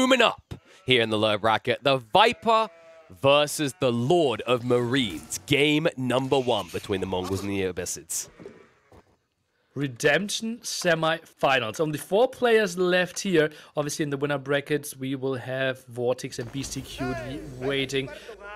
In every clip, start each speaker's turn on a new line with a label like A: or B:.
A: booming up here in the lower bracket. The Viper versus the Lord of Marines. Game number one between the Mongols and the Abbasids.
B: Redemption semi-finals. Only four players left here. Obviously, in the winner brackets, we will have Vortex and BCQ waiting.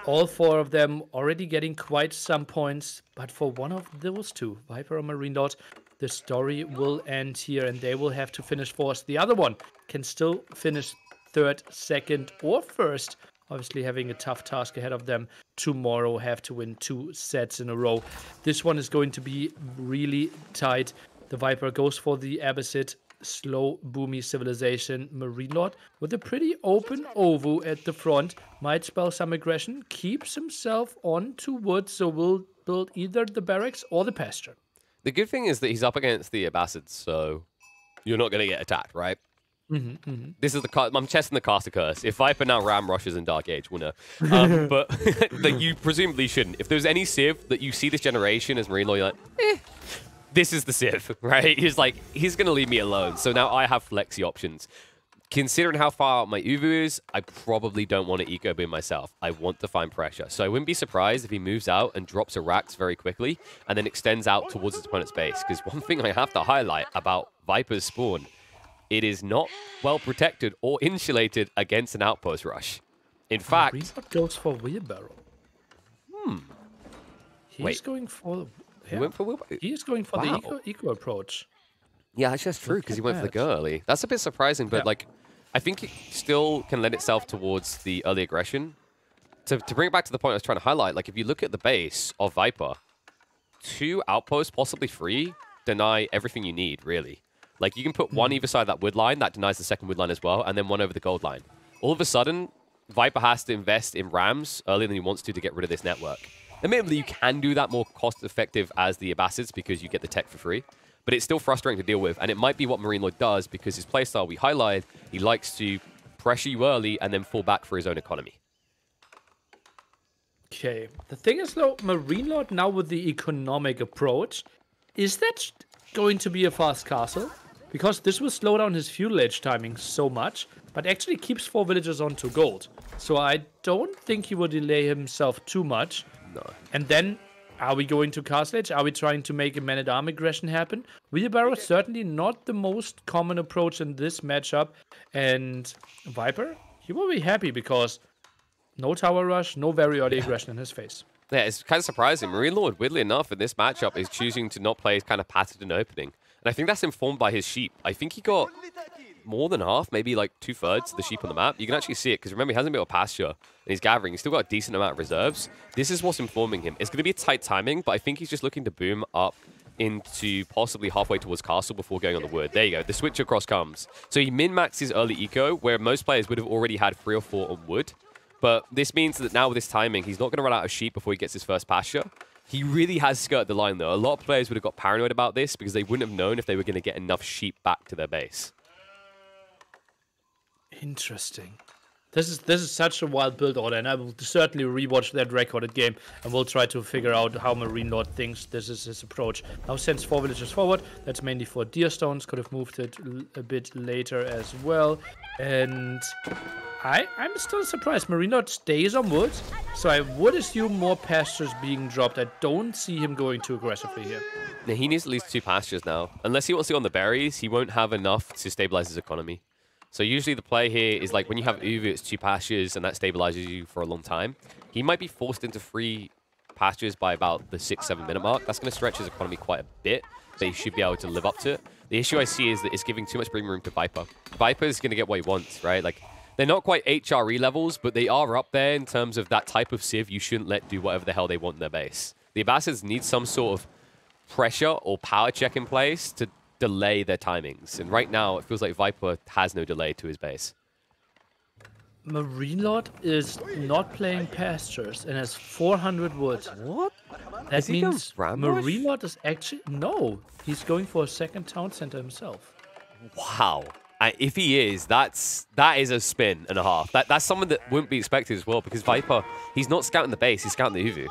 B: All four of them already getting quite some points, but for one of those two, Viper or Marine Lord, the story will end here and they will have to finish fourth. The other one can still finish third, second, or first. Obviously, having a tough task ahead of them tomorrow, have to win two sets in a row. This one is going to be really tight. The Viper goes for the Abbasid, slow, boomy civilization Marine Lord with a pretty open Ovoo at the front. Might spell some aggression, keeps himself on to wood, so will build either the barracks or the pasture.
A: The good thing is that he's up against the Abbasids, so you're not going to get attacked, right?
B: Mm-hmm, mm-hmm.
A: This is the I'm testing the caster curse. If Viper now ram rushes in Dark Age, we'll know. Um, but that you presumably shouldn't. If there's any Civ that you see this generation as Marine Lord, you're like, eh, this is the Civ, right? He's like, he's going to leave me alone. So now I have flexi options. Considering how far out my Ovoo is, I probably don't want to eco boom myself. I want to find pressure. So I wouldn't be surprised if he moves out and drops a Rax very quickly and then extends out towards his opponent's base. Because one thing I have to highlight about Viper's spawn it is not well protected or insulated against an outpost rush. In fact...
B: Resort goes for wheelbarrow.
A: Hmm.
B: He's
A: Wait.
B: going for...
A: Yeah. He went for wheelbarrow?
B: He is going for
A: wow.
B: the eco, eco approach.
A: Yeah, that's just true, because he went
B: that.
A: for the girly. That's a bit surprising, but,
B: yeah.
A: like, I think it still can lend itself towards the early aggression. To, to bring it back to the point I was trying to highlight, like, if you look at the base of Viper, two outposts, possibly three, deny everything you need, really. Like, you can put one hmm. either side of that wood line, that denies the second wood line as well, and then one over the gold line. All of a sudden, Viper has to invest in rams earlier than he wants to to get rid of this network. Admittedly, you can do that more cost-effective as the Abbasids because you get the tech for free, but it's still frustrating to deal with, and it might be what Marine Lord does because his playstyle we highlighted, he likes to pressure you early and then fall back for his own economy.
B: Okay. The thing is, though, Marine Lord now with the economic approach, is that going to be a fast castle? Because this will slow down his feudal age timing so much, but actually keeps four villagers on onto gold. So I don't think he will delay himself too much.
A: No.
B: And then, are we going to castle age? Are we trying to make a man-at-arm aggression happen? Wheelbarrow certainly not the most common approach in this matchup. And Viper, he will be happy because no tower rush, no very early aggression in his face.
A: Yeah, it's kind of surprising. Marine Lord, weirdly enough, in this matchup, is choosing to not play his kind of patterned an opening. And I think that's informed by his sheep. I think he got more than half, maybe like two-thirds of the sheep on the map. You can actually see it, because remember, he hasn't built a pasture, and he's gathering. He's still got a decent amount of reserves. This is what's informing him. It's going to be a tight timing, but I think he's just looking to boom up into possibly halfway towards castle before going on the wood. There you go. The switch across comes. So he min-maxes early eco, where most players would have already had three or four on wood. But this means that now with this timing, he's not going to run out of sheep before he gets his first pasture. He really has skirted the line, though. A lot of players would have got paranoid about this because they wouldn't have known if they were going to get enough sheep back to their base.
B: Interesting. This is this is such a wild build order, and I will certainly rewatch that recorded game, and we'll try to figure out how Marine Lord thinks this is his approach. Now sends four villagers forward. That's mainly for deer stones. Could have moved it a bit later as well, and I I'm still surprised. Marine Lord stays on wood, so I would assume more pastures being dropped. I don't see him going too aggressively here.
A: Now, he needs at least two pastures now. Unless he wants to go on the berries, he won't have enough to stabilize his economy. So usually the play here is like when you have Ovoo, it's two pastures and that stabilizes you for a long time. He might be forced into three pastures by about the six, seven minute mark. That's going to stretch his economy quite a bit, but he should be able to live up to it. The issue I see is that it's giving too much breathing room to Viper. Viper is going to get what he wants, right? Like, they're not quite HRE levels, but they are up there in terms of that type of Civ you shouldn't let do whatever the hell they want in their base. The Abbasids need some sort of pressure or power check in place to delay their timings. And right now, it feels like Viper has no delay to his base.
B: Marine Lord is not playing pastures and has 400 wood.
A: What?
B: That
A: Is
B: means Marine Lord is actually no. He's going for a second town center himself.
A: Wow. Uh, if he is, that's that is a spin and a half. That that's someone that wouldn't be expected as well because Viper, he's not scouting the base, he's scouting the Ovoo.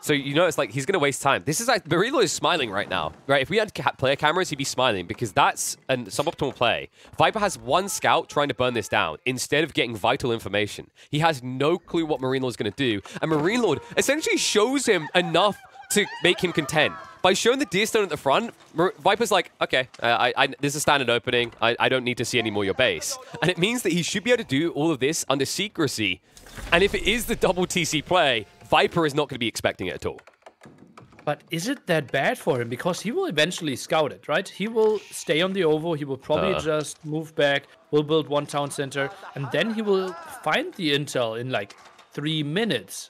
A: So you notice, like, he's going to waste time. This is like, Marilo is smiling right now, right? If we had ca player cameras, he'd be smiling because that's a suboptimal play. Viper has one scout trying to burn this down instead of getting vital information. He has no clue what Marine Lord is going to do, and Marine Lord essentially shows him enough to make him content. By showing the Deerstone at the front, Viper's like, okay, I, I, this is a standard opening. I, I don't need to see any more your base. And it means that he should be able to do all of this under secrecy. And if it is the double TC play, Viper is not going to be expecting it at all.
B: But is it that bad for him? Because he will eventually scout it, right? He will stay on the Ovoo. He will probably uh. just move back, will build one town center, and then he will find the intel in like three minutes.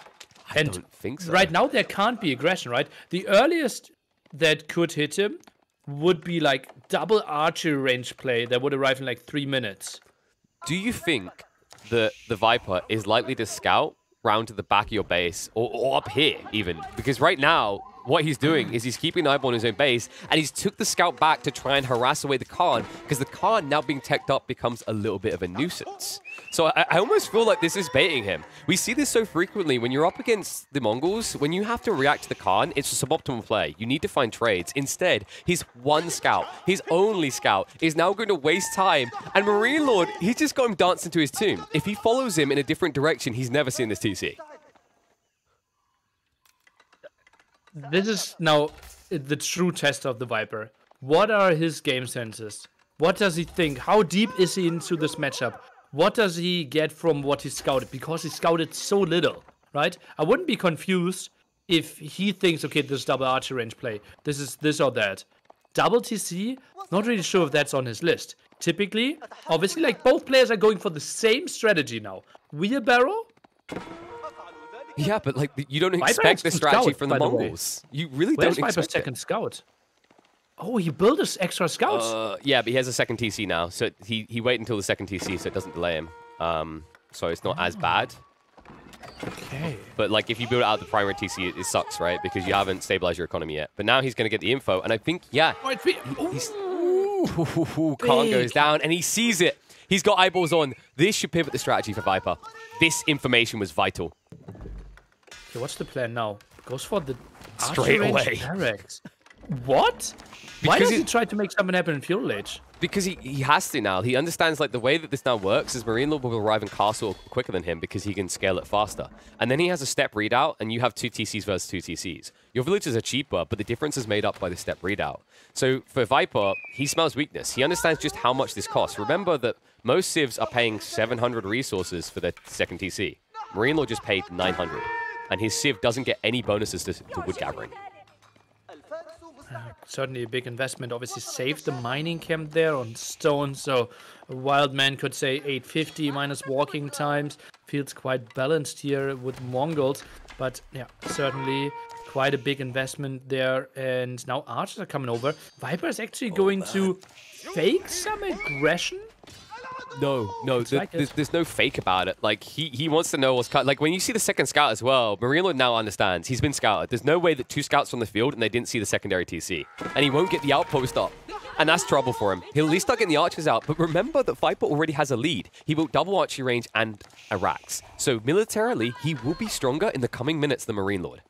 A: I and don't think so.
B: Right now, there can't be aggression, right? The earliest that could hit him would be like double archery range play that would arrive in like three minutes.
A: Do you think that the Viper is likely to scout round to the back of your base or, or up here even? Because right now, what he's doing is he's keeping an eyeball on his own base, and he's took the scout back to try and harass away the Khan, because the Khan now being teched up becomes a little bit of a nuisance. So I, I, almost feel like this is baiting him. We see this so frequently when you're up against the Mongols, when you have to react to the Khan, it's a suboptimal play. You need to find trades. Instead, his one scout, his only scout, is now going to waste time, and Marine Lord, he's just got him dancing to his tune. If he follows him in a different direction, he's never seen this TC.
B: This is now the true test of the Viper. What are his game senses? What does he think? How deep is he into this matchup? What does he get from what he scouted? Because he scouted so little, right? I wouldn't be confused if he thinks, okay, this is double archer range play. This is this or that. Double TC, not really sure if that's on his list. Typically, obviously, like both players are going for the same strategy now. Wheelbarrow,
A: yeah, but like you don't Viper expect the strategy scout, from the Mongols. The you really
B: Where's
A: don't
B: Viper's
A: expect
B: second it. scout? Oh, he built his extra scouts.
A: Uh, yeah, but he has a second TC now, so he he wait until the second TC, so it doesn't delay him. Um, so it's not oh. as bad.
B: Okay.
A: But like if you build out the primary TC, it, it, sucks, right? Because you haven't stabilized your economy yet. But now he's going to get the info, and I think yeah, he, he's. Ooh, Khan goes down, and he sees it. He's got eyeballs on. This should pivot the strategy for Viper. This information was vital.
B: Okay, what's the plan now? Goes for the
A: straight away.
B: Barracks. What? Because Why does he, he try to make something happen in Feudal Age?
A: Because he, he has to now. He understands like the way that this now works is Marine Lord will arrive in castle quicker than him because he can scale it faster. And then he has a Steppe Redoubt and you have two TCs versus two TCs. Your villages are cheaper, but the difference is made up by the Steppe Redoubt. So for Viper, he smells weakness. He understands just how much this costs. Remember that most civs are paying 700 resources for their second TC. Marine Lord just paid 900 and his Civ doesn't get any bonuses to, to wood gathering.
B: Uh, certainly a big investment. Obviously saved the mining camp there on stone, so a wild man could say 850 minus walking times. Feels quite balanced here with Mongols, but yeah, certainly quite a big investment there. And now archers are coming over. Viper is actually going to fake some aggression
A: no, no, th there's, there's no fake about it. Like, he, he wants to know what's cut. Like, when you see the second scout as well, Marino now understands. He's been scouted. There's no way that two scouts on the field and they didn't see the secondary TC. And he won't get the outpost up. And that's trouble for him. He'll at least start getting the archers out. But remember that Viper already has a lead. He built double archery range and Arax. So militarily, he will be stronger in the coming minutes than Marine Lord.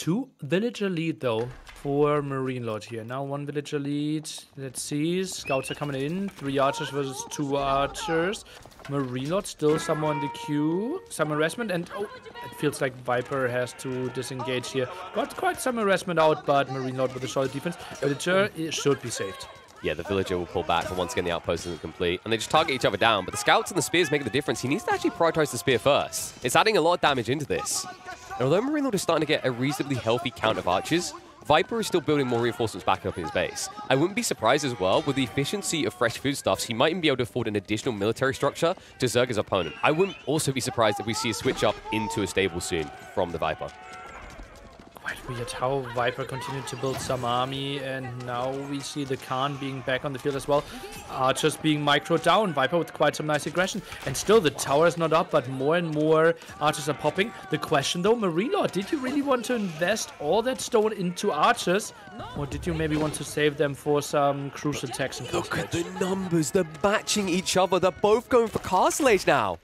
B: Two villager lead though for Marine Lord here. Now one villager lead. Let's see. Scouts are coming in. Three archers versus two archers. Marine Lord still somewhere in the queue. Some harassment and oh, it feels like Viper has to disengage here. Got quite some harassment out, but Marine Lord with a solid defense. Villager should be saved.
A: Yeah, the villager will pull back, but once again the outpost isn't complete. And they just target each other down, but the scouts and the spears make the difference. He needs to actually prioritize the spear first. It's adding a lot of damage into this. And although Marine Lord is starting to get a reasonably healthy count of archers, Viper is still building more reinforcements back up in his base. I wouldn't be surprised as well, with the efficiency of fresh foodstuffs, he might even be able to afford an additional military structure to Zerg's opponent. I wouldn't also be surprised if we see a switch up into a stable soon from the Viper
B: quite weird how Viper continued to build some army, and now we see the Khan being back on the field as well. Archers being micro down, Viper with quite some nice aggression. And still, the tower is not up, but more and more archers are popping. The question though, Marino, did you really want to invest all that stone into archers? Or did you maybe want to save them for some crucial attacks and
A: Look at the numbers, they're matching each other. They're both going for Castle Age now.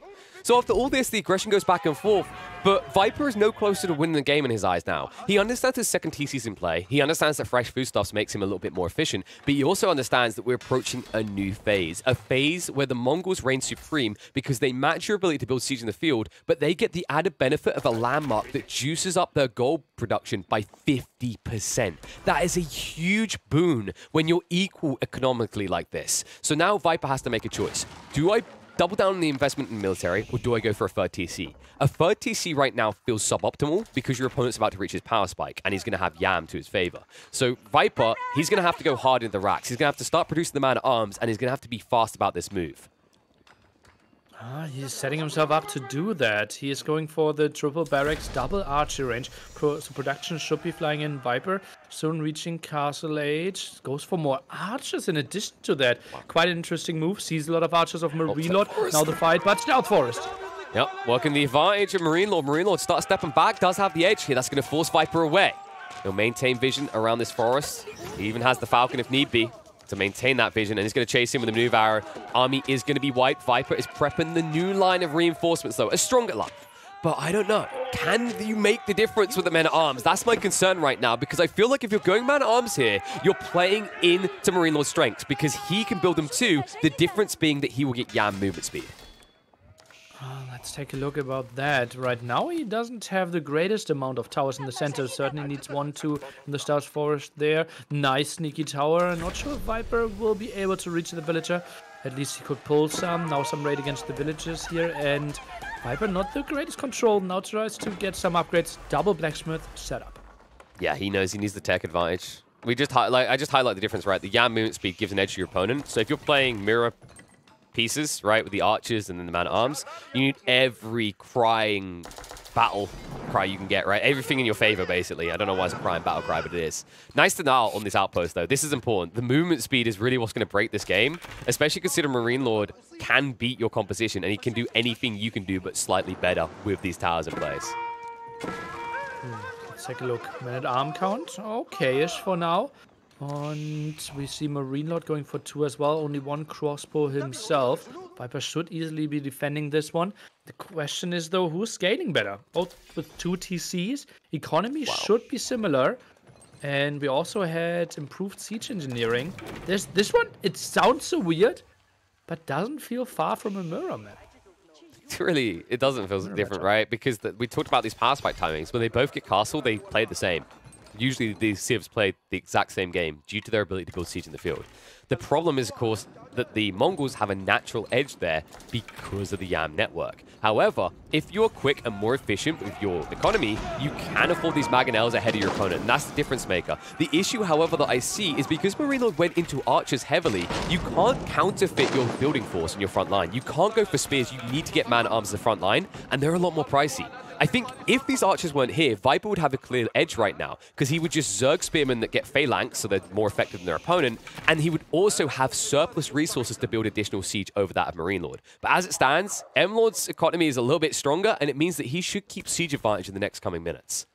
A: So after all this, the aggression goes back and forth. But Viper is no closer to winning the game in his eyes now. He understands his second TC's in play. He understands that fresh foodstuffs makes him a little bit more efficient. But he also understands that we're approaching a new phase. A phase where the Mongols reign supreme because they match your ability to build siege in the field, but they get the added benefit of a landmark that juices up their gold production by 50%. That is a huge boon when you're equal economically like this. So now Viper has to make a choice. Do I double down on the investment in military, or do I go for a third TC? A third TC right now feels suboptimal because your opponent's about to reach his power spike, and he's going to have Yam to his favor. So Viper, he's going to have to go hard into the racks. He's going to have to start producing the man at arms, and he's going to have to be fast about this move.
B: Ah, he's setting himself up to do that. He is going for the triple barracks double archer range. Pro so production should be flying in Viper. Soon reaching Castle Age. Goes for more archers in addition to that. Quite an interesting move. Sees a lot of archers of Marine Lord. Now the fight, but Stealth Forest.
A: Yep, working the advantage of Marine Lord. Marine Lord starts stepping back, does have the edge here. That's going to force Viper away. He'll maintain vision around this forest. He even has the Falcon if need be to maintain that vision, and he's going to chase him with a move arrow. Army is going to be wiped. Viper is prepping the new line of reinforcements, though. A stronger line. But I don't know. Can you make the difference with the men at arms? That's my concern right now because I feel like if you're going man at arms here, you're playing into Marine Lord's strengths because he can build them too. The difference being that he will get Yam movement speed.
B: Uh, let's take a look about that. Right now, he doesn't have the greatest amount of towers in the center. Certainly needs one, two in the Stealth Forest there. Nice sneaky tower. Not sure if Viper will be able to reach the villager. At least he could pull some. Now some raid against the villagers here. And Viper not the greatest control. Now tries to get some upgrades. Double blacksmith setup.
A: Yeah, he knows he needs the tech advantage. We just like I just highlight the difference, right? The Yam movement speed gives an edge to your opponent. So if you're playing mirror pieces, right, with the archers and then the man at arms, you need every crying battle cry you can get, right? Everything in your favor, basically. I don't know why it's a crying battle cry, but it is. Nice know on this outpost, though. This is important. The movement speed is really what's going to break this game, especially considering Marine Lord can beat your composition, and he can do anything you can do, but slightly better with these towers in place.
B: Hmm. Let's take a look. Man-at-arm count. Okay-ish for now. And we see Marine Lord going for two as well. Only one crossbow himself. Viper should easily be defending this one. The question is, though, who's scaling better? Both with two TCs. Economy wow. should be similar. And we also had improved siege engineering. There's this one, it sounds so weird, but doesn't feel far from a mirror map.
A: It's really, it doesn't feel different, right? Because the, we talked about these pass fight timings. When they both get castle, they play the same usually these civs play the exact same game due to their ability to go siege in the field. The problem is, of course, that the Mongols have a natural edge there because of the YAM network. However, if you're quick and more efficient with your economy, you can afford these Mangonels ahead of your opponent, and that's the difference maker. The issue, however, that I see is because Marine Lord went into archers heavily, you can't counterfeit your building force in your front line. You can't go for spears, you need to get man-at-arms in the front line, and they're a lot more pricey. I think if these archers weren't here, Viper would have a clear edge right now because he would just Zerg Spearmen that get Phalanx, so they're more effective than their opponent, and he would also have surplus resources to build additional siege over that of Marine Lord. But as it stands, M Lord's economy is a little bit stronger, and it means that he should keep siege advantage in the next coming minutes.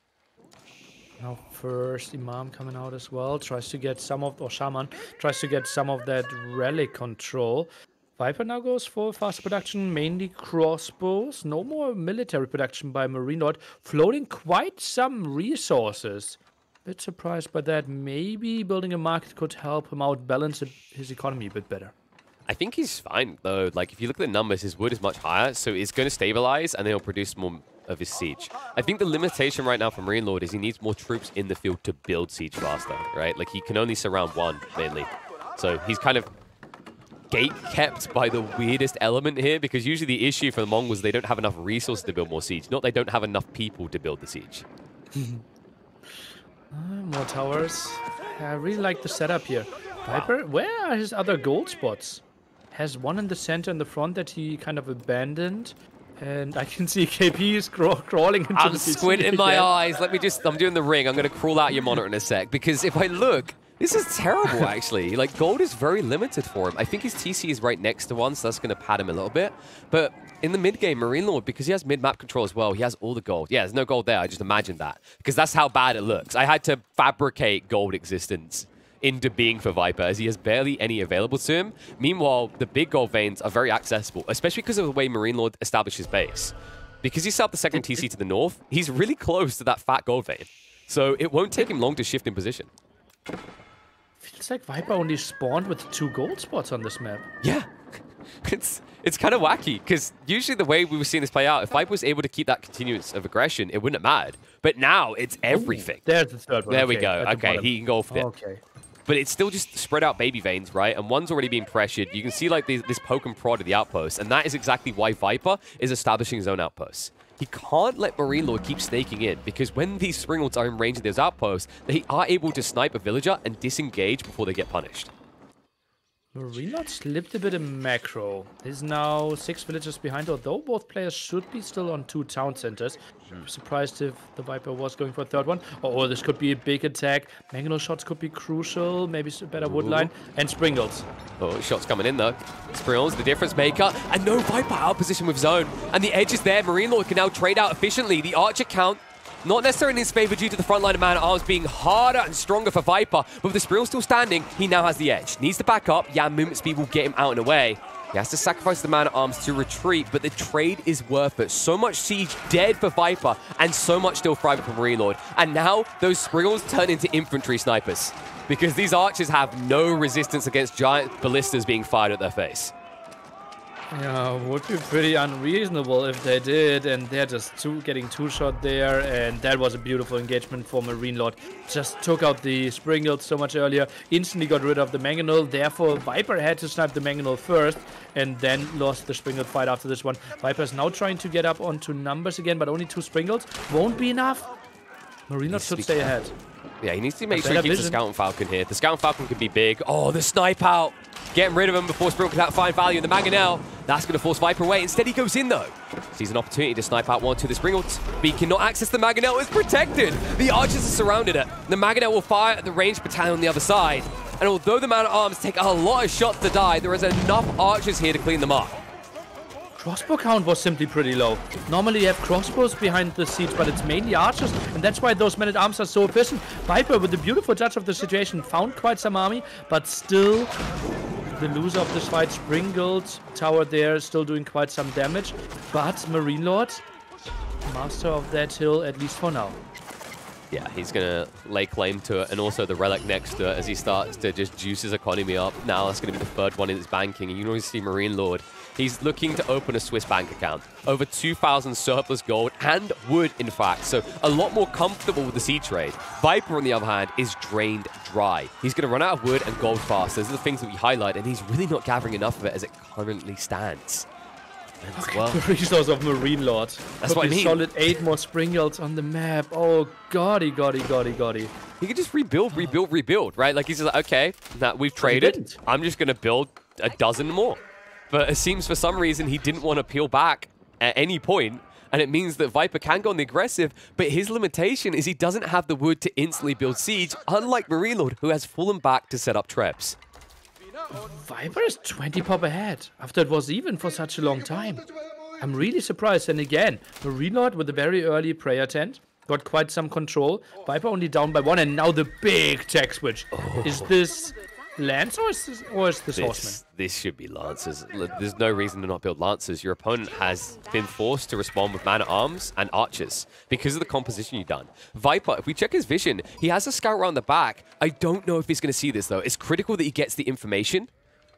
B: Now first Imam coming out as well, tries to get some of, or Shaman, tries to get some of that relic control. Viper now goes for fast production, mainly crossbows. No more military production by Marine Lord, floating quite some resources. Bit surprised by that. Maybe building a market could help him out balance his economy a bit better.
A: I think he's fine, though. Like, if you look at the numbers, his wood is much higher, so it's going to stabilize, and then he'll produce more of his siege. I think the limitation right now for Marine Lord is he needs more troops in the field to build siege faster, right? Like, he can only surround one, mainly. So he's kind of gate kept by the weirdest element here because usually the issue for the Mongols they don't have enough resources to build more siege. Not they don't have enough people to build the siege.
B: uh, more towers. I really like the setup here. Viper, where are his other gold spots? Has one in the center in the front that he kind of abandoned. And I can see KP is crawling into
A: I'm
B: the
A: squinting my eyes. Let me just, I'm doing the ring. I'm going to crawl out your monitor in a sec. Because if I look, this is terrible, actually. like, gold is very limited for him. I think his TC is right next to one, so that's going to pad him a little bit. But in the mid-game, Marine Lord, because he has mid-map control as well, he has all the gold. Yeah, there's no gold there. I just imagined that. Because that's how bad it looks. I had to fabricate gold existence into being for Viper, as he has barely any available to him. Meanwhile, the big gold veins are very accessible, especially because of the way Marine Lord establishes base. Because he set up the second TC to the north, he's really close to that fat gold vein. So it won't take him long to shift in position.
B: Feels like Viper only spawned with two gold spots on this map.
A: Yeah. It's it's kind of wacky because usually the way we were seeing this play out, if Viper was able to keep that continuance of aggression, it wouldn't have mattered. But now it's everything.
B: Ooh, there's the third one.
A: There
B: okay,
A: we go. Okay, he can go engulfed it.
B: Okay.
A: But it's still just spread out baby veins, right? And one's already being pressured. You can see like this, this poke and prod of the outpost. And that is exactly why Viper is establishing his own outposts. He can't let Marine Lord keep staking in because when these Springalds are in range of those outposts, they are able to snipe a villager and disengage before they get punished.
B: Marine Lord slipped a bit in macro. He's now six villages behind, although both players should be still on two town centers. I'm surprised if the Viper was going for a third one. Oh, this could be a big attack. Mangonel shots could be crucial. Maybe a better wood line. And Springalds.
A: Oh, shots coming in though. Springalds, the difference maker. And no Viper out of position with zone. And the edge is there. Marine Lord can now trade out efficiently. The Archer count not necessarily in his favor due to the frontline of Man-at-Arms being harder and stronger for Viper, but with the Spreel still standing, he now has the edge. Needs to back up, yeah, movement speed will get him out and away. He has to sacrifice the Man-at-Arms to retreat, but the trade is worth it. So much Siege dead for Viper, and so much still for Marine Lord. And now, those Springalds turn into infantry snipers, because these archers have no resistance against giant ballistas being fired at their face.
B: Yeah, would be pretty unreasonable if they did, and they're just two getting two shot there, and that was a beautiful engagement for Marine Lord. Just took out the Springald so much earlier, instantly got rid of the Mangonel, therefore Viper had to snipe the Mangonel first, and then lost the Springald fight after this one. Viper is now trying to get up onto numbers again, but only two Springalds won't be enough. Marine Lord should stay ahead.
A: Yeah, he needs to make sure he keeps vision. the Scout and Falcon here. The Scout and Falcon can be big. Oh, the snipe out. Getting rid of him before Springald can find value. in the Mangonel, that's going to force Viper away. Instead, he goes in, though. Sees an opportunity to snipe out one to the Springalds. But he cannot access the Mangonel. It's protected. The archers are surrounded it. The Mangonel will fire at the ranged battalion on the other side. And although the man-at-arms take a lot of shots to die, there is enough archers here to clean them up.
B: Crossbow count was simply pretty low. Normally you have crossbows behind the siege, but it's mainly archers, and that's why those men-at-arms are so efficient. Viper, with the beautiful judge of the situation, found quite some army, but still the loser of this fight, Springald Tower there, still doing quite some damage. But Marine Lord, master of that hill, at least for now.
A: Yeah, he's going to lay claim to it, and also the relic next to it as he starts to just juice his economy up. Now that's going to be the third one in his banking, and you can always see Marine Lord He's looking to open a Swiss bank account. Over 2,000 surplus gold and wood, in fact. So a lot more comfortable with the sea trade. Viper, on the other hand, is drained dry. He's going to run out of wood and gold fast. Those are the things that we highlight, and he's really not gathering enough of it as it currently stands.
B: Well. the resource of Marine Lord.
A: That's Could what I mean.
B: solid eight more Springalds on the map. Oh, goddy, goddy, goddy, goddy.
A: He got it. He could just rebuild, rebuild, rebuild, right? Like he's just like, okay, now we've traded. I'm just going to build a dozen more. But it seems for some reason he didn't want to peel back at any point, and it means that Viper can go on the aggressive, but his limitation is he doesn't have the wood to instantly build siege, unlike Marine Lord, who has fallen back to set up traps.
B: Viper is 20 pop ahead, after it was even for such a long time. I'm really surprised, and again, Marine Lord with a very early prayer tent, got quite some control. Viper only down by one, and now the big tech switch. Oh. Is this Lance or is this, or is this, this Horseman?
A: This should be Lancers. There's no reason to not build Lancers. Your opponent has been forced to respond with Man-at-Arms and Archers because of the composition you've done. Viper, if we check his vision, he has a scout around the back. I don't know if he's going to see this, though. It's critical that he gets the information.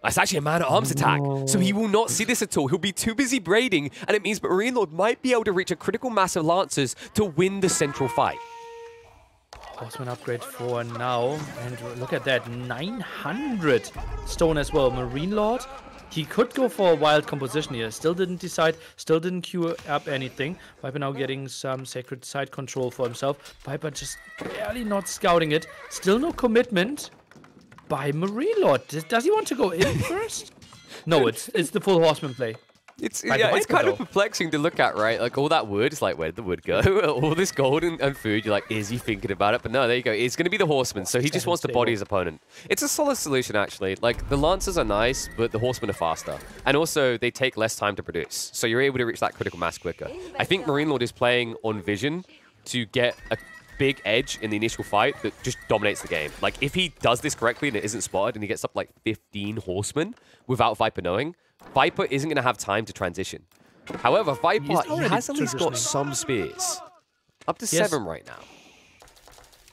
A: That's actually a man-at-arms attack, so he will not see this at all. He'll be too busy braiding, and it means Marine Lord might be able to reach a critical mass of Lancers to win the central fight.
B: Horseman upgrade for now. And look at that, 900 stone as well. Marine Lord, he could go for a wild composition here. Still didn't decide, still didn't queue up anything. Viper now getting some sacred side control for himself. Viper just barely not scouting it. Still no commitment by Marine Lord. Does he want to go in first? No, it's it's the full horseman play.
A: It's yeah, it's kind though. of perplexing to look at, right? Like all that wood, it's like where did the wood go? all this gold and, um, and, food, you're like, is he thinking about it? But no, there you go. It's going to be the horseman, so he just wants to body his opponent. It's a solid solution actually. Like the lancers are nice, but the horsemen are faster, and also they take less time to produce, so you're able to reach that critical mass quicker. I think Marine Lord is playing on vision to get a big edge in the initial fight that just dominates the game. Like, if he does this correctly and it isn't spotted and he gets up like 15 horsemen without Viper knowing, Viper isn't going to have time to transition. However, Viper he has at least got some spears. Up to
B: Yes.
A: seven right now.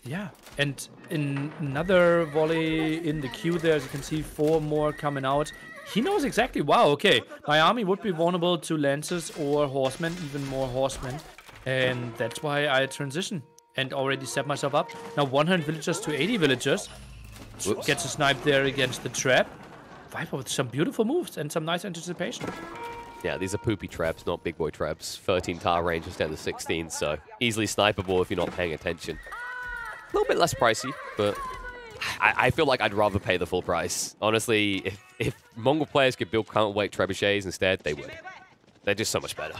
B: Yeah, and in another volley in the queue there, as you can see, four more coming out. He knows exactly, wow, okay, my army would be vulnerable to lancers or horsemen, even more horsemen. And that's why I transition and already set myself up. Now 100 villagers to 80 villagers.
A: Whoops.
B: Gets a snipe there against the trap. Viper with some beautiful moves and some nice anticipation.
A: Yeah, these are poopy traps, not big boy traps. 13 tile range instead of 16, so easily snipeable if you're not paying attention. A little bit less pricey, but I, I feel like I'd rather pay the full price. Honestly, if, if Mongol players could build counterweight trebuchets instead, they would. They're just so much better.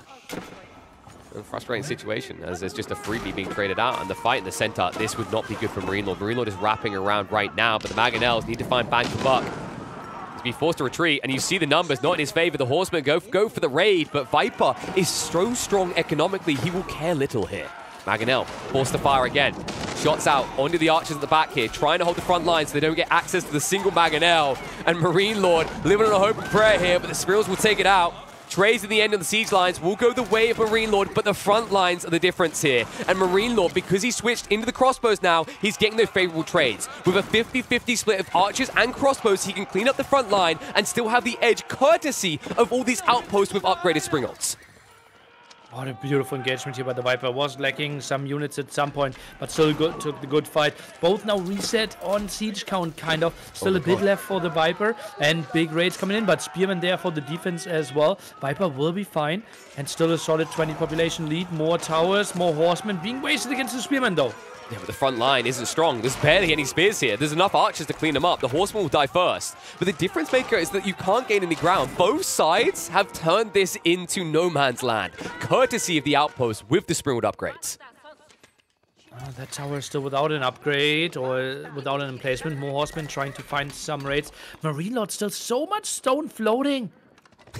A: A frustrating situation as there's just a freebie being traded out and the fight in the center, this would not be good for Marine Lord. Marine Lord is wrapping around right now, but the Mangonels need to find bang for buck to be forced to retreat, and you see the numbers not in his favor. The Horsemen go, go for the raid, but Viper is so strong economically, he will care little here. Mangonel forced to fire again. Shots out onto the archers at the back here, trying to hold the front line so they don't get access to the single Mangonel. And Marine Lord living on a hope and prayer here, but the Springalds will take it out. Trays in the end of the siege lines will go the way of Marine Lord, but the front lines are the difference here. And Marine Lord, because he switched into the crossbows now, he's getting those favorable trades. With a 50-50 split of archers and crossbows, he can clean up the front line and still have the edge courtesy of all these outposts with upgraded spring.
B: What a beautiful engagement here by the Viper. Was lacking some units at some point, but still good, took the good fight. Both now reset on siege count, kind of. Oh still a bit left for the Viper, and big raids coming in, but Spearman there for the defense as well. Viper will be fine, and still a solid 20 population lead. More towers, more horsemen being wasted against the Spearman, though.
A: Yeah, but the front line isn't strong. There's barely any spears here. There's enough archers to clean them up. The horsemen will die first. But the difference maker is that you can't gain any ground. Both sides have turned this into no man's land, courtesy of the outpost with the Springald upgrades.
B: Uh, oh, that tower is still without an upgrade or without an emplacement. More horsemen trying to find some raids. Marine Lord still so much stone floating.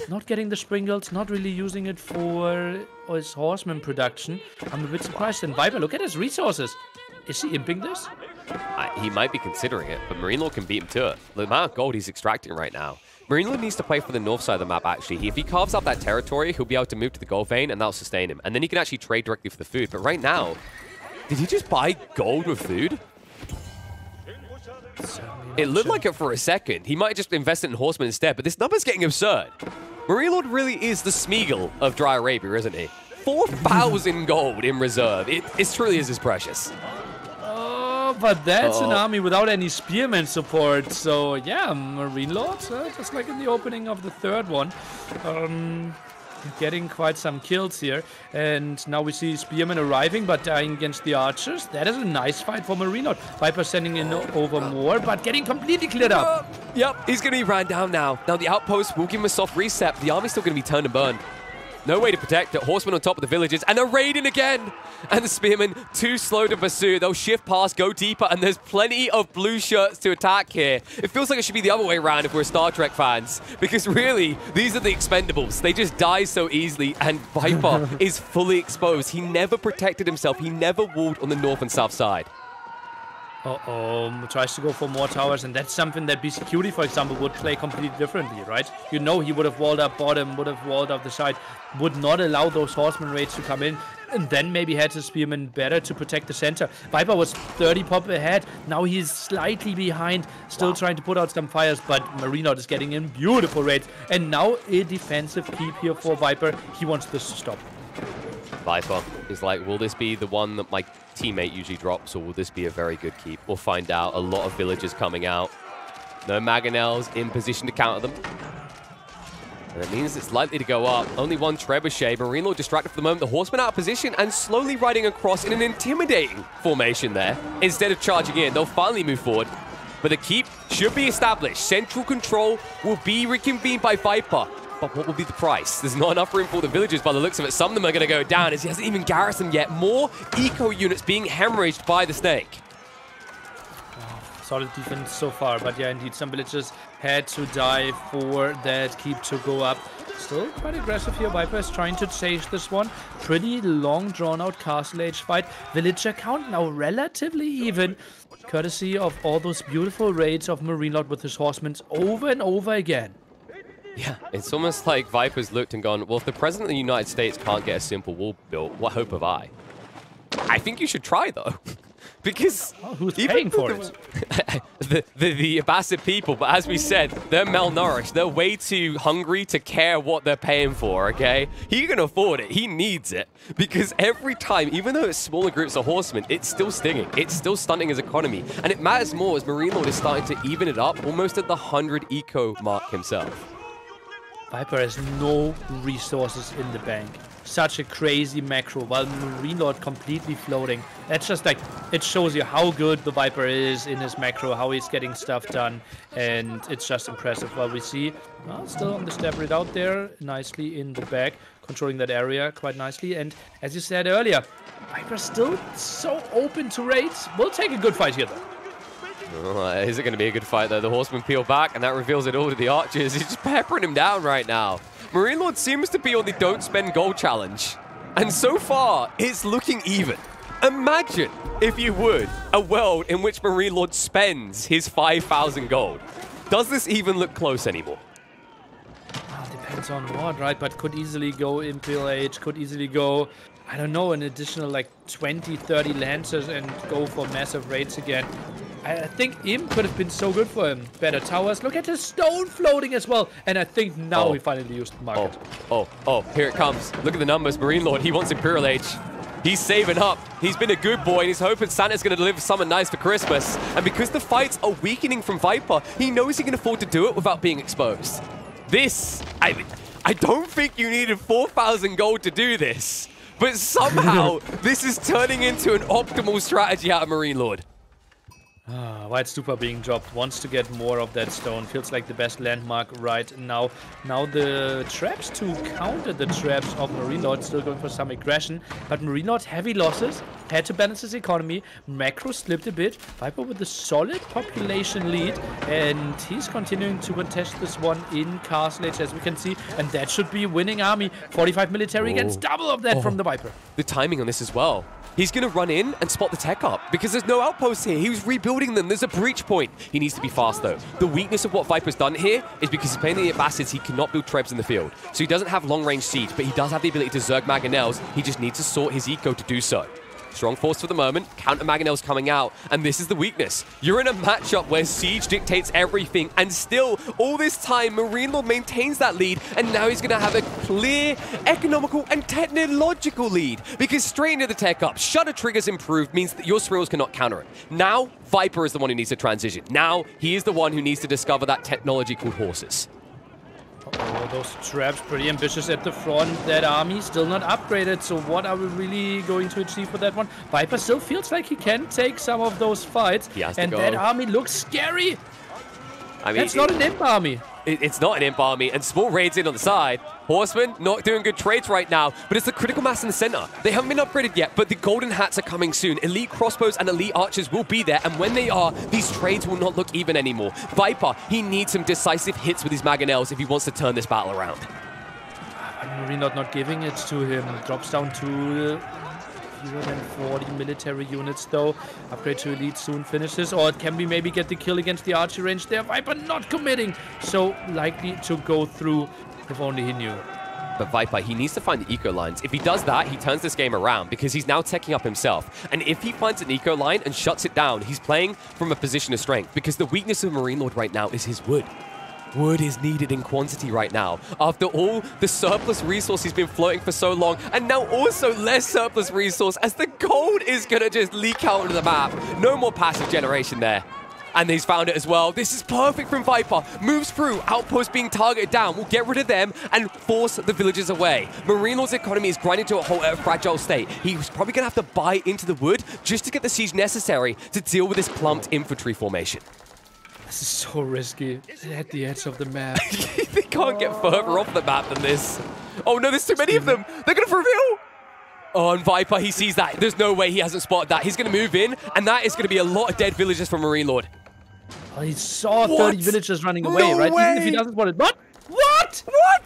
B: Not getting the Springalds, not really using it for his horseman production. I'm a bit surprised. And Viper, look at his resources. Is he imping this?
A: Uh, he might be considering it, but Marine Lord can beat him to it. The amount of gold he's extracting right now. Marine Lord needs to play for the north side of the map, actually. If he carves up that territory, he'll be able to move to the gold vein, and that'll sustain him. And then he can actually trade directly for the food. But right now, did he just buy gold with food? It looked like it for a second. He might just invest in horsemen instead, but this number's getting absurd. Marine Lord really is the Smeagol of Dry Arabia, isn't he? 4,000 gold in reserve. It, it truly is as precious.
B: Oh, but that's an
A: Uh-oh.
B: army without any spearman support. So, yeah, Marine Lord, uh, just like in the opening of the third one. Um, getting quite some kills here. And now we see Spearman arriving, but dying against the archers. That is a nice fight for Marine Lord. Viper sending in over more, but getting completely cleared up.
A: Yep, he's going to be ran down now. Now the outpost will give him a soft reset. The army's still going to be turned and burned. No way to protect it. Horsemen on top of the villages, and they're raiding again. And the spearmen too slow to pursue. They'll shift past, go deeper, and there's plenty of blue shirts to attack here. It feels like it should be the other way around if we're Star Trek fans, because really these are the expendables. They just die so easily, and Viper is fully exposed. He never protected himself. He never walled on the north and south side.
B: Uh-oh, um, tries to go for more towers, and that's something that BC Cutie, for example, would play completely differently, right? You know he would have walled up bottom, would have walled up the side, would not allow those horseman raids to come in, and then maybe had his spearman better to protect the center. Viper was 30 pop ahead, now he's slightly behind, still trying to put out some fires, but Marino is getting in beautiful raids, and now a defensive keep here for Viper. He wants this to stop.
A: Viper is like, will this be the one that my teammate usually drops, or will this be a very good keep? We'll find out. A lot of villagers coming out. No Mangonels in position to counter them. And that means it's likely to go up. Only one Trebuchet. Marine Lord distracted for the moment. The Horseman out of position and slowly riding across in an intimidating formation there. Instead of charging in, they'll finally move forward. But the keep should be established. Central control will be reconvened by Viper. But what will be the price? There's not enough room for the villagers by the looks of it. Some of them are going to go down as he hasn't even garrisoned yet. More eco units being hemorrhaged by the snake.
B: Oh, solid defense so far. But yeah, indeed, some villagers had to die for that keep to go up. Still quite aggressive here. Viper is trying to chase this one. Pretty long, drawn-out Castle Age fight. Villager count now relatively even, courtesy of all those beautiful raids of Marine Lord with his horsemen over and over again.
A: Yeah, it's almost like Viper's looked and gone, well, if the President of the United States can't get a simple wall built, what hope have I? I think you should try, though. because
B: oh, who's paying for
A: the, it? the, the, the Abbasid people, but as we said, they're malnourished. They're way too hungry to care what they're paying for, okay? He can afford it. He needs it. Because every time, even though it's smaller groups of horsemen, it's still stinging. It's still stunting his economy. And it matters more as Marine Lord is starting to even it up almost at the 100 eco mark himself.
B: Viper has no resources in the bank. Such a crazy macro, while Marine Lord completely floating. That's just like, it shows you how good the Viper is in his macro, how he's getting stuff done, and it's just impressive. what we see, well, still on the Steppe Redoubt there, nicely in the back, controlling that area quite nicely. And as you said earlier, Viper still so open to raids. We'll take a good fight here though.
A: Oh, is it going to be a good fight, though? The horsemen peel back, and that reveals it all to the archers. He's just peppering him down right now. Marine Lord seems to be on the don't spend gold challenge. And so far, it's looking even. Imagine, if you would, a world in which Marine Lord spends his 5,000 gold. Does this even look close anymore?
B: Depends on what, right? But could easily go Imperial Age, could easily go I don't know, an additional like 20, 30 Lancers and go for massive raids again. I think Im could have been so good for him. Better towers. Look at the stone floating as well. And I think now oh. we finally used the market.
A: Oh, oh, oh, here it comes. Look at the numbers. Marine Lord, he wants Imperial Age. He's saving up. He's been a good boy, and he's hoping Santa's going to deliver something nice for Christmas. And because the fights are weakening from Viper, he knows he can afford to do it without being exposed. This, I, I don't think you needed 4,000 gold to do this. But somehow, this is turning into an optimal strategy out of Marine Lord.
B: Ah, White Stupa being dropped, wants to get more of that stone, feels like the best landmark right now. Now the traps to counter the traps of Marine Lord, still going for some aggression, but Marine Lord heavy losses, had to balance his economy, Macro slipped a bit, Viper with a solid population lead, and he's continuing to contest this one in Castle Age, as we can see, and that should be winning army. 45 military oh. against double of that oh. from the Viper.
A: The timing on this as well. He's going to run in and spot the tech up because there's no outposts here. He was rebuilding them. There's a breach point. He needs to be fast, though. The weakness of what Viper's done here is because he's playing the Abbasids, he cannot build Trebs in the field. So he doesn't have long-range siege, but he does have the ability to Zerg Mangonels. He just needs to sort his eco to do so. Strong force for the moment. Counter Mangonel's coming out, and this is the weakness. You're in a matchup where Siege dictates everything, and still, all this time, Marine Lord maintains that lead, and now he's going to have a clear, economical, and technological lead, because straight into the tech up, Shudder triggers improved means that your Springalds cannot counter it. Now, Viper is the one who needs to transition. Now, he is the one who needs to discover that technology called horses.
B: Oh, those traps pretty ambitious at the front. That army still not upgraded. So what are we really going to achieve with that one? Viper still feels like he can take some of those fights. and that army looks scary. I mean, That's not an imp army
A: it's not an imp army, and small raids in on the side. Horsemen not doing good trades right now, but it's the critical mass in the center. They haven't been upgraded yet, but the golden hats are coming soon. Elite crossbows and elite archers will be there, and when they are, these trades will not look even anymore. Viper, he needs some decisive hits with his Mangonels if he wants to turn this battle around.
B: Marine not, not giving it to him. Drops down to fewer than 40 military units though. Upgrade to elite soon finishes, or it can be maybe get the kill against the archer range there. Viper not committing, so likely to go through if only he knew.
A: But Viper, he needs to find the eco lines. If he does that, he turns this game around because he's now teching up himself. And if he finds an eco line and shuts it down, he's playing from a position of strength because the weakness of Marine Lord right now is his wood. Wood is needed in quantity right now. After all the surplus resource he's been floating for so long, and now also less surplus resource as the gold is going to just leak out onto the map. No more passive generation there. And he's found it as well. This is perfect from Viper. Moves through, outpost being targeted down. We'll get rid of them and force the villagers away. Marine Lord's economy is grinding to a whole a fragile state. He's probably going to have to buy into the wood just to get the siege necessary to deal with this plumped infantry formation.
B: This is so risky. At the edge of the map.
A: they can't get further off the map than this. Oh no, there's too many of them. They're going to reveal. Oh, and Viper, he sees that. There's no way he hasn't spotted that. He's going to move in, and that is going to be a lot of dead villagers from Marine Lord.
B: Oh, he saw
A: What?
B: 30 villagers running away,
A: No
B: right? Even if he doesn't want it. What? What?
A: What?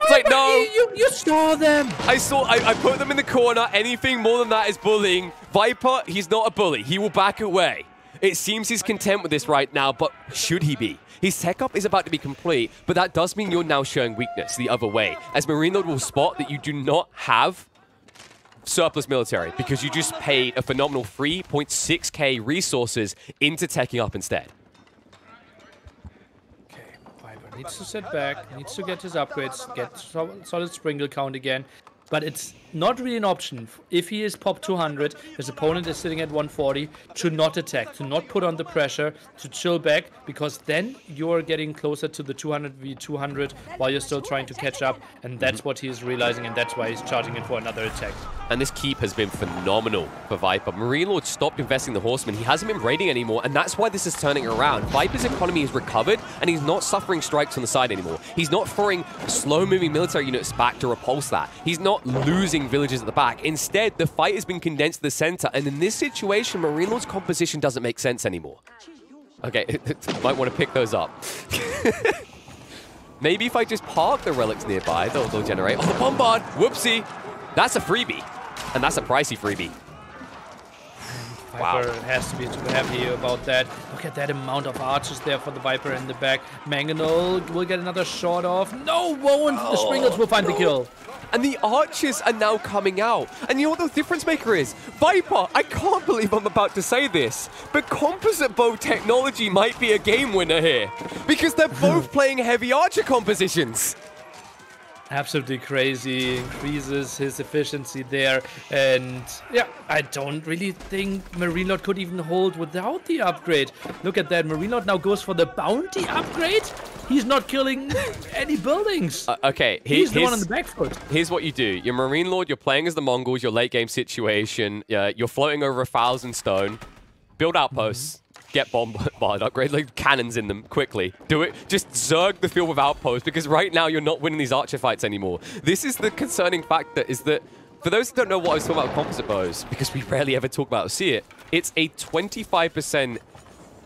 A: It's like, no.
B: You, you, you saw them.
A: I saw. I, I put them in the corner. Anything more than that is bullying. Viper, he's not a bully. He will back away. It seems he's content with this right now, but should he be? His tech up is about to be complete, but that does mean you're now showing weakness the other way, as Marine Lord will spot that you do not have surplus military because you just paid a phenomenal 3.6k resources into teching up instead.
B: Okay, Viper needs to sit back, needs to get his upgrades, get solid Springald count again. But it's not really an option. If he is pop 200, his opponent is sitting at 140, to not attack, to not put on the pressure, to chill back, because then you're getting closer to the 200 v 200 while you're still trying to catch up. And that's mhm. what he's realizing, and that's why he's charging in for another attack.
A: And this keep has been phenomenal for Viper. Marine Lord stopped investing the Horseman. He hasn't been raiding anymore, and that's why this is turning around. Viper's economy has recovered, and he's not suffering strikes on the side anymore. He's not throwing slow-moving military units back to repulse that. He's not losing villages at the back. Instead, the fight has been condensed to the center, and in this situation, Marine Lord's composition doesn't make sense anymore. Okay, might want to pick those up. Maybe if I just park the relics nearby, they'll, they'll generate. Oh, the bombard! Whoopsie! That's a freebie. And that's a pricey freebie. Wow.
B: Viper has to be super happy about that. Look at that amount of archers there for the Viper in the back. Mangonel will get another shot off. No, won't. the oh, Springalds will find the kill.
A: And the archers are now coming out. And you know what the difference maker is? Viper, I can't believe I'm about to say this, but composite bow technology might be a game winner here. Because they're both playing heavy archer compositions.
B: Absolutely crazy. Increases his efficiency there. And yeah, I don't really think Marine Lord could even hold without the upgrade. Look at that. Marine Lord now goes for the bounty upgrade. He's not killing any buildings.
A: Uh, okay, he-
B: He's the one on the back foot.
A: Here's what you do. You're Marine Lord, you're playing as the Mongols, your late game situation, uh, you're floating over a thousand stone, build outposts, get bombarded, upgrade like cannons in them quickly. Do it. Just zerg the field with outposts because right now you're not winning these archer fights anymore. This is the concerning factor is that for those who don't know what I was talking about composite bows, because we rarely ever talk about or see it, it's a 25%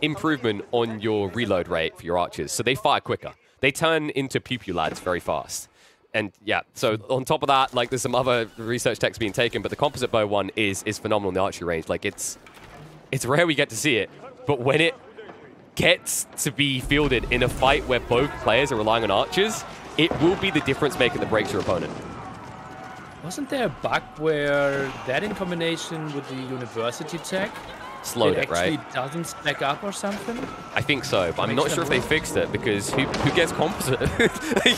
A: improvement on your reload rate for your archers. So they fire quicker. They turn into pew pew lads very fast. And yeah, so on top of that, like there's some other research techs being taken, but the composite bow one is is phenomenal in the archery range. Like it's it's rare we get to see it, but when it gets to be fielded in a fight where both players are relying on archers, it will be the difference maker that breaks your opponent.
B: Wasn't there a bug where that in combination with the university tech
A: Slowed
B: it
A: it,
B: actually
A: right?
B: doesn't stack up or something?
A: I think so, but I'm not sure if they fixed it because who, who gets composite?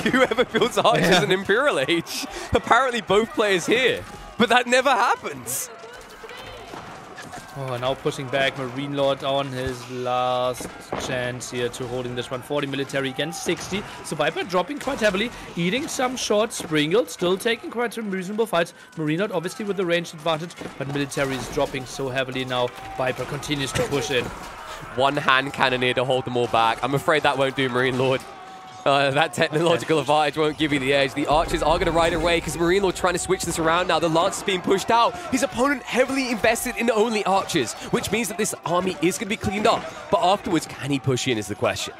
A: Whoever builds archers
B: Yeah.
A: in Imperial Age. Apparently both players here, but that never happens.
B: Oh, now pushing back Marine Lord on his last chance here to holding this one. 40 military against 60. So Viper dropping quite heavily, eating some shots. Springald still taking quite some reasonable fights. Marine Lord obviously with the ranged advantage, but military is dropping so heavily now. Viper continues to push in.
A: One hand cannoneer to hold them all back. I'm afraid that won't do, Marine Lord. Uh, that technological advantage won't give you the edge. The archers are going to ride away because Marine Lord trying to switch this around now. The lance is being pushed out. His opponent heavily invested in only archers, which means that this army is going to be cleaned up. But afterwards, can he push in is the question.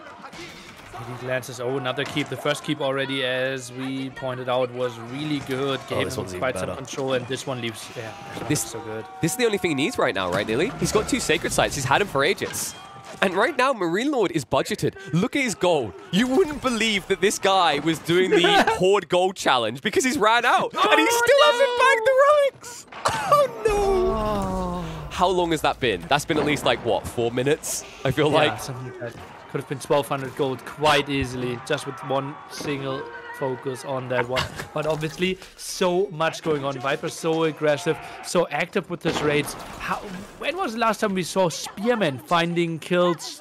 B: He glances, oh, another keep. The first keep already, as we pointed out, was really good. Gave
A: Oh,
B: him quite some control, and this one leaves. Yeah, this,
A: This-
B: is so good.
A: This is the only thing he needs right now, right, Nili? He's got two sacred sites. He's had them for ages. And right now, Marine Lord is budgeted. Look at his gold. You wouldn't believe that this guy was doing the Hoard Gold Challenge because he's ran out. and he
B: Oh,
A: still hasn't bagged the relics. Oh, no. Oh. How long has that been? That's been at least, like, what, four minutes? I feel
B: Yeah,
A: like.
B: something like that. Could have been 1200 gold quite easily, just with one single focus on that one. but obviously, so much going on. Viper so aggressive, so active with his raids. How, when was the last time we saw Spearmen finding kills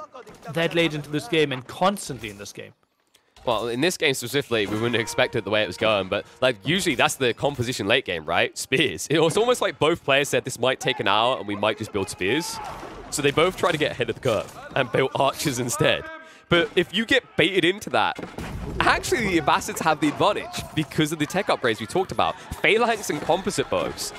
B: that late into this game and constantly in this game?
A: Well, in this game specifically, we wouldn't expect it the way it was going, but like usually that's the composition late game, right? Spears. It was almost like both players said this might take an hour and we might just build spears. So they both tried to get ahead of the curve and built archers instead. But if you get baited into that, actually the Abbasids have the advantage because of the tech upgrades we talked about. Phalanx and composite bows.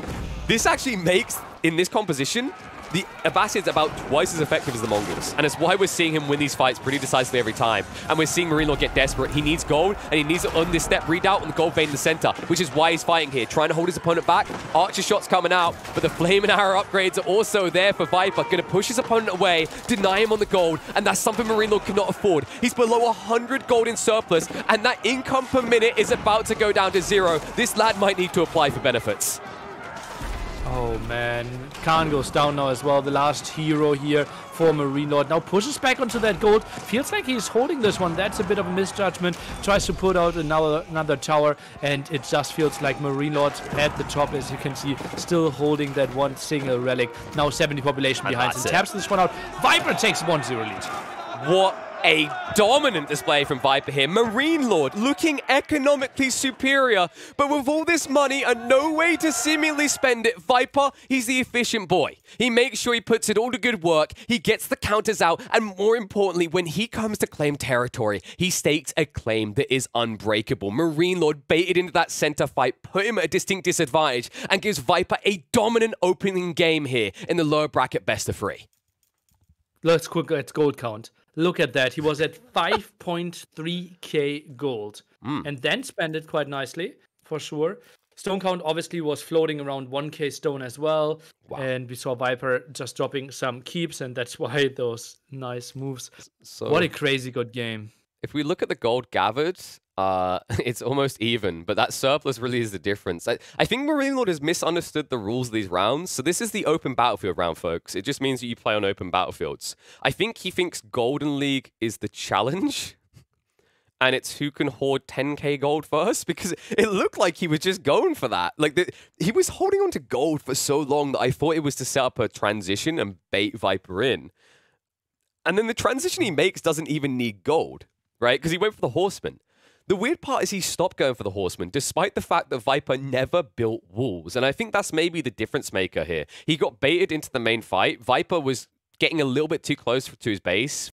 A: This actually makes, in this composition, the Abbasid's about twice as effective as the Mongols. And it's why we're seeing him win these fights pretty decisively every time. And we're seeing Marine Lord get desperate. He needs gold, and he needs to on this Steppe Redoubt on the gold vein in the center, which is why he's fighting here, trying to hold his opponent back. Archer shots coming out, but the Flame and Arrow upgrades are also there for Viper. Going to push his opponent away, deny him on the gold, and that's something Marine Lord cannot afford. He's below 100 gold in surplus, and that income per minute is about to go down to zero. This lad might need to apply for benefits.
B: Oh man, Khan goes down now as well. The last hero here for Marine Lord now pushes back onto that gold. Feels like he's holding this one. That's a bit of a misjudgment. Tries to put out another another tower, and it just feels like Marine Lord at the top, as you can see, still holding that one single relic. Now 70 population behind and taps this one out. Viper takes 1-0 lead.
A: What a dominant display from Viper here. Marine Lord looking economically superior, but with all this money and no way to seemingly spend it, Viper, he's the efficient boy. He makes sure he puts it all to good work, he gets the counters out, and more importantly, when he comes to claim territory, he stakes a claim that is unbreakable. Marine Lord baited into that center fight, put him at a distinct disadvantage, and gives Viper a dominant opening game here in the lower bracket best of three.
B: Let's quick at gold count. Look at that. He was at 5.3k gold mm. and then spent it quite nicely for sure. Stone count obviously was floating around 1k stone as well. Wow. And we saw Viper just dropping some keeps, and that's why those nice moves. So, what a crazy good game.
A: If we look at the gold gathered, uh, it's almost even, but that surplus really is the difference. I, I think Marine Lord has misunderstood the rules of these rounds. So this is the open battlefield round, folks. It just means that you play on open battlefields. I think he thinks Golden League is the challenge. And it's who can hoard 10k gold first because it looked like he was just going for that. Like the, he was holding on to gold for so long that I thought it was to set up a transition and bait Viper in. And then the transition he makes doesn't even need gold, right? Because he went for the Horseman. The weird part is he stopped going for the Horseman, despite the fact that Viper never built walls. And I think that's maybe the difference maker here. He got baited into the main fight. Viper was getting a little bit too close to his base